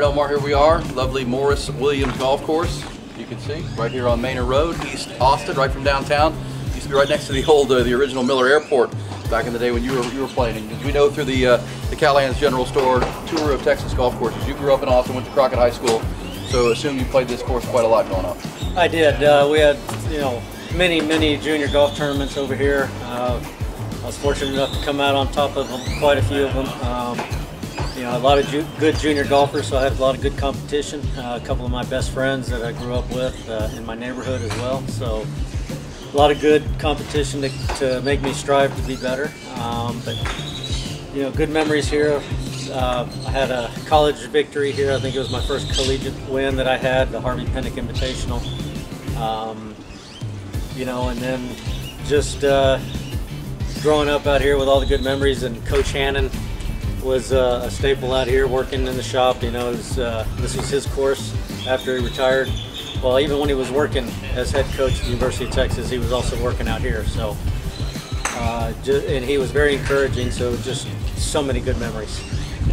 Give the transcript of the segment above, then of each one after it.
right, Omar, here we are. Lovely Morris Williams Golf Course. You can see right here on Manor Road, East Austin, right from downtown. Used to be right next to the old, uh, the original Mueller Airport back in the day when you were you were playing. And we know through the uh, the Callahan's General Store tour of Texas golf courses. You grew up in Austin, went to Crockett High School, so assume you played this course quite a lot growing up. I did. Uh, we had you know many many junior golf tournaments over here. Uh, I was fortunate enough to come out on top of quite a few of them. Um, you know, a lot of ju good junior golfers, so I had a lot of good competition. Uh, a couple of my best friends that I grew up with uh, in my neighborhood as well. So a lot of good competition to, to make me strive to be better. Um, but you know, good memories here. Uh, I had a college victory here. I think it was my first collegiate win that I had, the Harvey Penick Invitational. Um, you know, and then just uh, growing up out here with all the good memories and Coach Hannon was uh, a staple out here working in the shop. You know, was, uh, this was his course after he retired. Well, even when he was working as head coach at the University of Texas, he was also working out here. So, uh, and he was very encouraging. So, just so many good memories.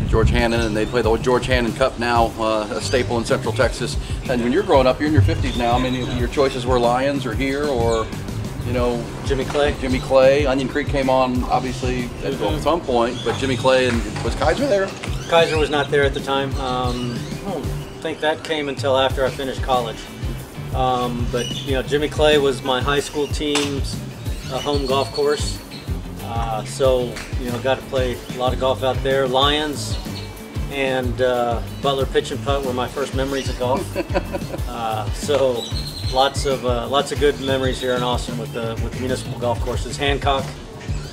George Hannon, and they play the George Hannon Cup now, uh, a staple in Central Texas. And when you're growing up, you're in your 50s now. I mean, your choices were Lions or here or you know, Jimmy Clay. Jimmy Clay. Onion Creek came on obviously at mm-hmm. some point, but Jimmy Clay and was Kizer there? Kizer was not there at the time. Um, I don't think that came until after I finished college. Um, but you know, Jimmy Clay was my high school team's uh, home golf course. Uh, so you know, got to play a lot of golf out there. Lions and uh, Butler pitch and putt were my first memories of golf. uh, so lots of uh, lots of good memories here in Austin with the with municipal golf courses. Hancock,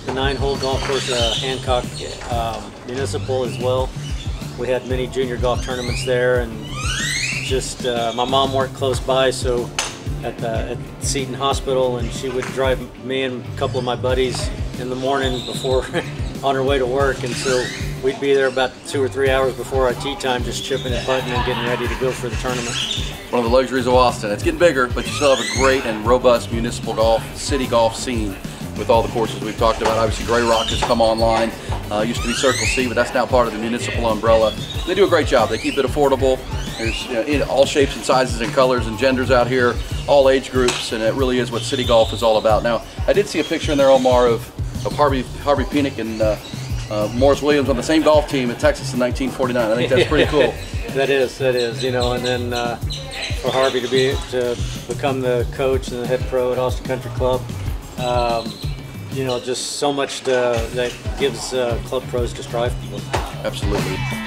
the nine-hole golf course, uh, Hancock um, Municipal as well. We had many junior golf tournaments there, and just uh, my mom worked close by, so at the at Seton Hospital, and she would drive me and a couple of my buddies in the morning before on her way to work, and so we'd be there about two or three hours before our tee time, just chipping and putting and getting ready to go for the tournament. One of the luxuries of Austin. It's getting bigger, but you still have a great and robust municipal golf, city golf scene with all the courses we've talked about. Obviously, Grey Rock has come online. Uh, used to be Circle C, but that's now part of the municipal umbrella. They do a great job. They keep it affordable. There's you know, all shapes and sizes and colors and genders out here, all age groups, and it really is what city golf is all about. Now, I did see a picture in there, Omar, of, of Harvey Harvey Penick and uh, uh, Morris Williams on the same golf team in Texas in 1949. I think that's pretty cool. that is, that is, you know, and then uh, for Harvey to be to become the coach and the head pro at Austin Country Club, um, you know, just so much to, that gives uh, club pros to strive for. Absolutely.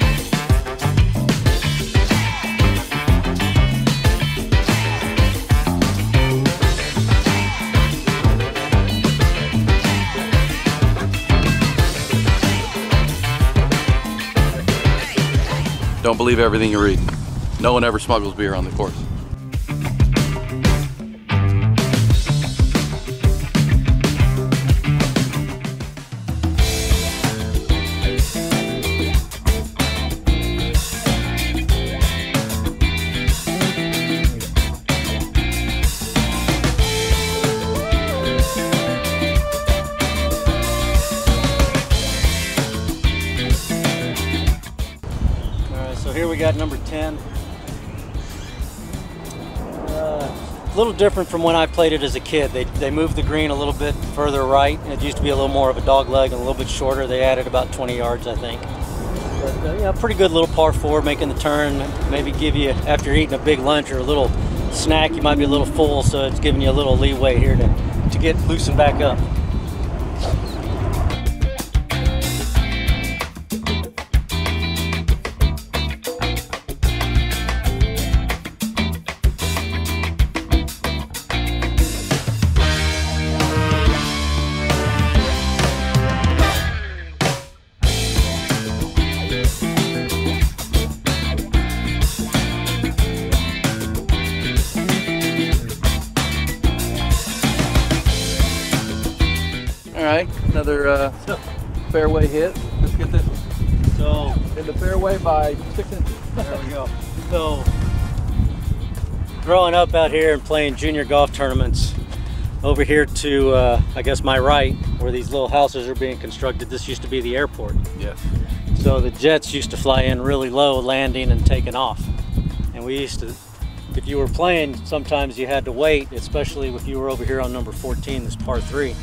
Don't believe everything you read. No one ever smuggles beer on the course. We got number 10. Uh, a little different from when I played it as a kid. They, they moved the green a little bit further right. It used to be a little more of a dog leg and a little bit shorter. They added about 20 yards, I think. But uh, yeah, pretty good little par four, making the turn. Maybe give you, after eating a big lunch or a little snack, you might be a little full, so it's giving you a little leeway here to, to get loosened back up. Another uh, fairway hit. Let's get this one. so in the fairway by six inches. there we go. So growing up out here and playing junior golf tournaments, over here to uh, I guess my right, where these little houses are being constructed, this used to be the airport. Yes. So the jets used to fly in really low, landing and taking off. And we used to, if you were playing, sometimes you had to wait, especially if you were over here on number 14, this par three,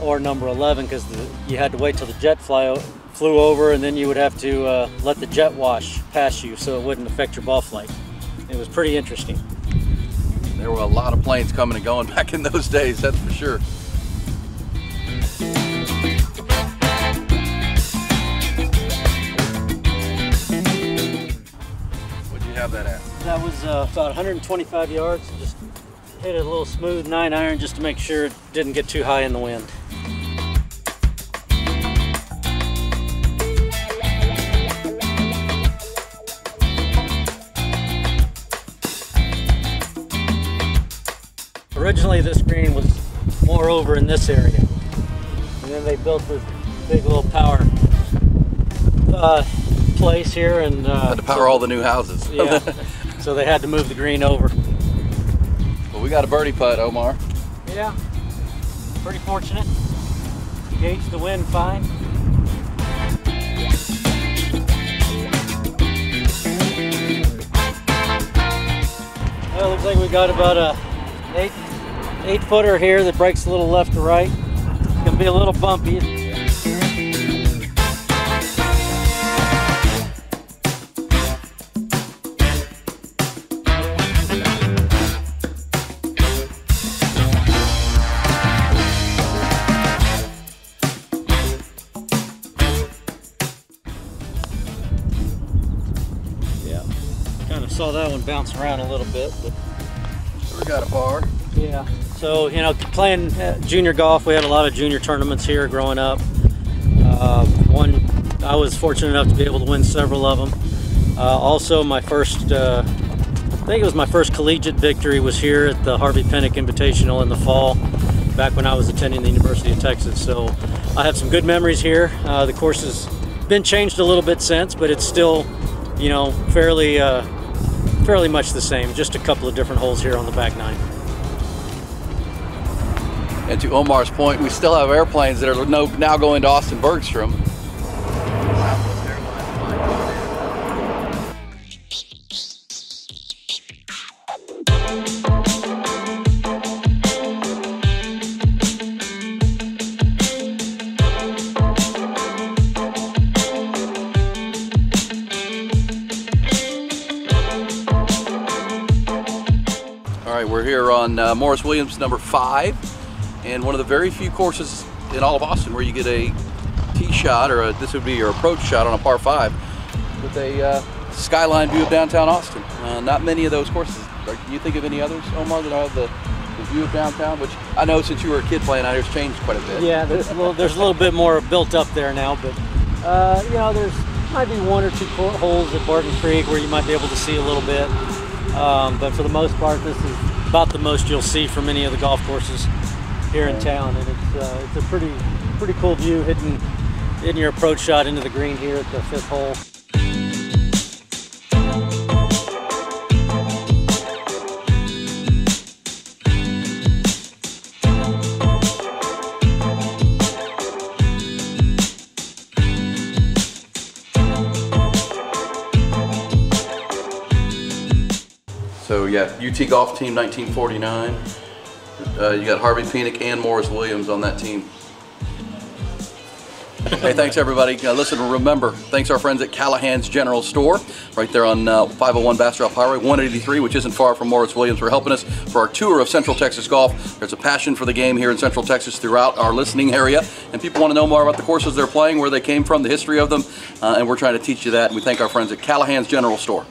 or number 11, because you had to wait till the jet fly, flew over, and then you would have to uh, let the jet wash past you so it wouldn't affect your ball flight. It was pretty interesting. There were a lot of planes coming and going back in those days, that's for sure. What'd you have that at? That was uh, about 125 yards. Just hit it a little smooth nine iron just to make sure it didn't get too high in the wind. Originally, this green was more over in this area, and then they built this big little power uh, place here, and uh, Had to power all the new houses. yeah. so they had to move the green over. well, we got a birdie putt, Omar. Yeah. Pretty fortunate. Gauged the wind fine. Well, looks like we got about a eight eight footer here that breaks a little left to right. It's gonna be a little bumpy. Yeah. Kind of saw that one bounce around a little bit, but We got a bar. Yeah. So you know, playing uh, junior golf, we had a lot of junior tournaments here growing up. Uh, one, I was fortunate enough to be able to win several of them. Uh, also, my first, uh, I think it was my first collegiate victory was here at the Harvey Penick Invitational in the fall, back when I was attending the University of Texas. So I have some good memories here. Uh, the course has been changed a little bit since, but it's still, you know, fairly, uh, fairly much the same. Just a couple of different holes here on the back nine. And to Omar's point, we still have airplanes that are no, now going to Austin Bergstrom. All right, we're here on uh, Morris Williams number five, and one of the very few courses in all of Austin where you get a tee shot, or a, this would be your approach shot on a par five, with a uh, skyline view of downtown Austin. Uh, not many of those courses. Can you think of any others, Omar, that have the, the view of downtown? Which I know since you were a kid playing out here, it's changed quite a bit. Yeah, there's a little, there's a little bit more built up there now, but uh, you know, there's might be one or two holes at Barton Creek where you might be able to see a little bit. Um, but for the most part, this is about the most you'll see from any of the golf courses here in town, and it's uh, it's a pretty pretty cool view hitting hitting your approach shot into the green here at the fifth hole. So yeah, UT Golf Team 1949. Uh, you got Harvey Penick and Morris Williams on that team. hey, thanks everybody. Uh, listen, remember, thanks our friends at Callahan's General Store, right there on uh, 501 Bastrop Highway 183, which isn't far from Morris Williams, for helping us for our tour of Central Texas golf. There's a passion for the game here in Central Texas throughout our listening area, and people want to know more about the courses they're playing, where they came from, the history of them, uh, and we're trying to teach you that. And we thank our friends at Callahan's General Store.